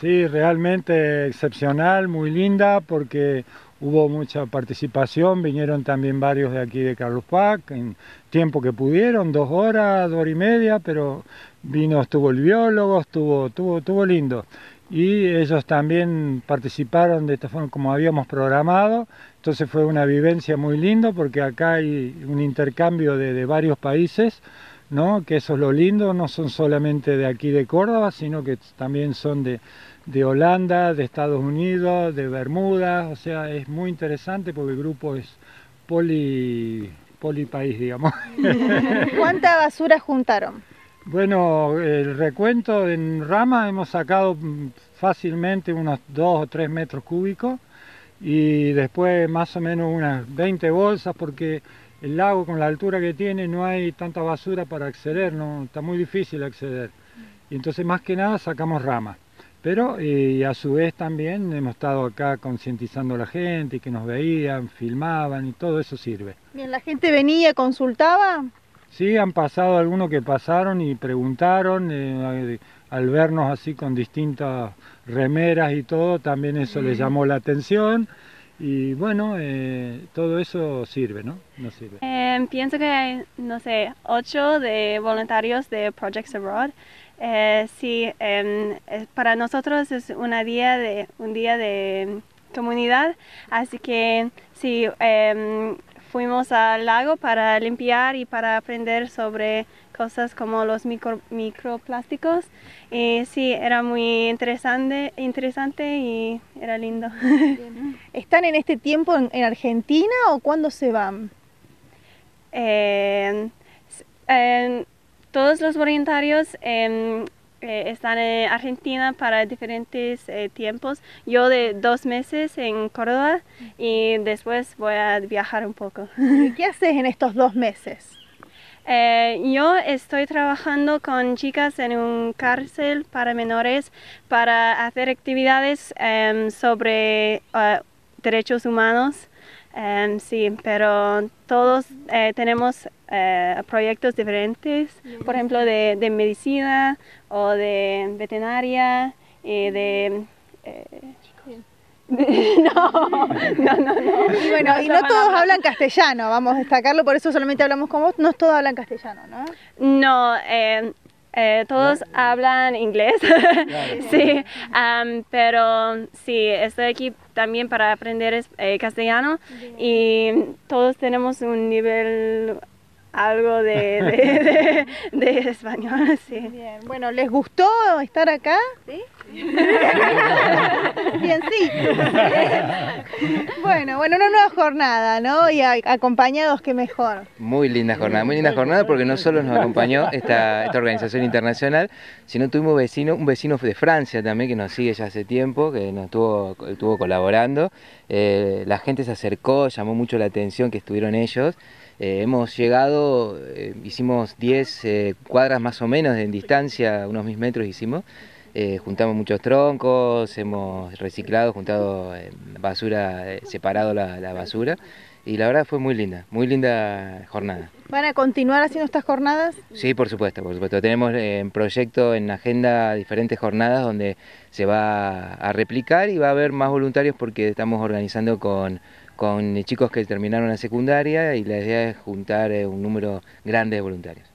Sí, realmente excepcional, muy linda, porque hubo mucha participación, vinieron también varios de aquí de Carlos Pac, en tiempo que pudieron, dos horas, dos horas y media, pero vino, estuvo el biólogo, estuvo, estuvo, estuvo lindo. Y ellos también participaron de esta forma como habíamos programado, entonces fue una vivencia muy linda porque acá hay un intercambio de, de varios países, ¿no? que eso es lo lindo, no son solamente de aquí de Córdoba, sino que también son de, de Holanda, de Estados Unidos, de Bermuda, o sea, es muy interesante porque el grupo es poli, país, digamos. ¿Cuánta basura juntaron? Bueno, el recuento en rama hemos sacado fácilmente unos 2 o 3 metros cúbicos y después más o menos unas 20 bolsas porque el lago con la altura que tiene no hay tanta basura para acceder, no, está muy difícil acceder. Y entonces más que nada sacamos ramas. Pero y a su vez también hemos estado acá concientizando a la gente que nos veían, filmaban y todo eso sirve. Bien, ¿la gente venía, consultaba? Sí, han pasado algunos que pasaron y preguntaron, eh, al vernos así con distintas remeras y todo, también eso les llamó la atención y bueno, eh, todo eso sirve, ¿no? no sirve. Eh, pienso que no sé, ocho de voluntarios de Projects Abroad eh, sí, em, para nosotros es una día de, un día de comunidad, así que sí, em, fuimos al lago para limpiar y para aprender sobre cosas como los micro, microplásticos. Y sí, era muy interesante, interesante y era lindo. ¿Están en este tiempo en, Argentina o cuándo se van? Eh, todos los voluntarios em, eh, están en Argentina para diferentes eh, tiempos. Yo de dos meses en Córdoba y después voy a viajar un poco. ¿Qué haces en estos dos meses? Eh, yo estoy trabajando con chicas en un cárcel para menores para hacer actividades em, sobre derechos humanos Em, sí, pero todos eh, tenemos eh, proyectos diferentes, por ejemplo, de, de, medicina o de veterinaria y de... Eh, no, no, no, no. Y bueno, y no todos hablan castellano, vamos a destacarlo, por eso solamente hablamos con vos, no todos hablan castellano, ¿no? No, eh, todos hablan inglés, sí, pero sí, estoy aquí también para aprender eh, castellano y todos tenemos un nivel algo de, de, español, sí. Bien. Bueno, ¿les gustó estar acá? Sí. Bien, sí. bueno, bueno, una nueva jornada, ¿no? Y acompañados, qué mejor. Muy linda jornada, muy linda jornada porque no solo nos acompañó esta, esta organización internacional, sino tuvimos vecino, un vecino de Francia también que nos sigue ya hace tiempo, que nos estuvo, estuvo colaborando. Eh, la gente se acercó, llamó mucho la atención que estuvieron ellos. Eh, hemos llegado, eh, hicimos 10 eh, cuadras más o menos en distancia, unos mil metros hicimos. Juntamos muchos troncos, hemos reciclado, juntado basura, separado la, basura y la verdad fue muy linda, muy linda jornada. ¿Van a continuar haciendo estas jornadas? Sí, por supuesto, por supuesto. Tenemos en proyecto, en agenda, diferentes jornadas donde se va a replicar y va a haber más voluntarios porque estamos organizando con con chicos que terminaron la secundaria y la idea es juntar eh, un número grande de voluntarios.